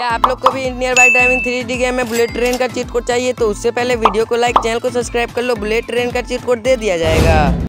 क्या आप लोग को भी Indian bike driving three D game में बुलेट ट्रेन का चीट कोड चाहिए तो उससे पहले वीडियो को लाइक चैनल को सब्सक्राइब कर लो बुलेट ट्रेन का चीट कोड दे दिया जाएगा।